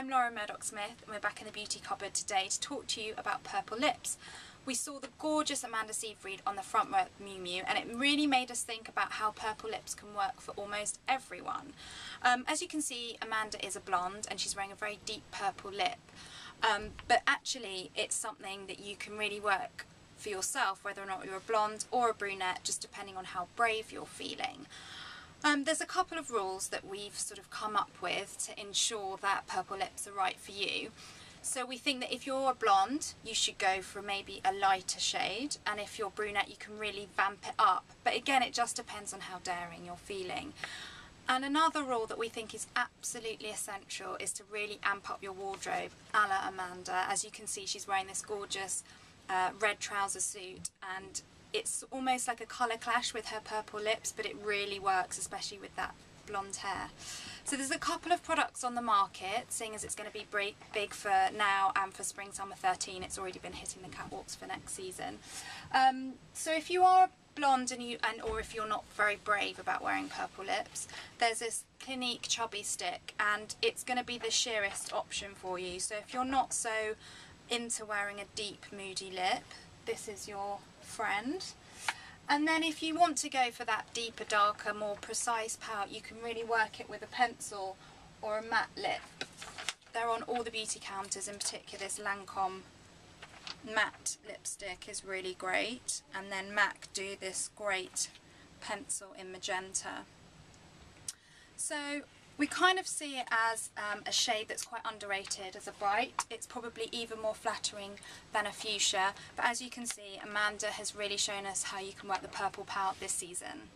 I'm Lauren Murdoch Smith and we're back in the beauty cupboard today to talk to you about purple lips. We saw the gorgeous Amanda Seyfried on the front row at Miu Miu and it really made us think about how purple lips can work for almost everyone. Um, as you can see Amanda is a blonde and she's wearing a very deep purple lip um, but actually it's something that you can really work for yourself whether or not you're a blonde or a brunette just depending on how brave you're feeling. Um, there's a couple of rules that we've sort of come up with to ensure that purple lips are right for you. So we think that if you're a blonde, you should go for maybe a lighter shade, and if you're brunette, you can really vamp it up. But again, it just depends on how daring you're feeling. And another rule that we think is absolutely essential is to really amp up your wardrobe, a la Amanda. As you can see, she's wearing this gorgeous uh, red trouser suit, and it's almost like a colour clash with her purple lips but it really works especially with that blonde hair. So there's a couple of products on the market seeing as it's going to be big for now and for spring summer 13 it's already been hitting the catwalks for next season. Um, so if you are blonde and you and or if you're not very brave about wearing purple lips there's this Clinique Chubby Stick and it's going to be the sheerest option for you so if you're not so into wearing a deep moody lip this is your friend. And then if you want to go for that deeper, darker, more precise pout, you can really work it with a pencil or a matte lip. They're on all the beauty counters, in particular this Lancome matte lipstick is really great. And then MAC do this great pencil in magenta. So we kind of see it as um, a shade that's quite underrated as a bright. It's probably even more flattering than a fuchsia, but as you can see, Amanda has really shown us how you can work the purple pout this season.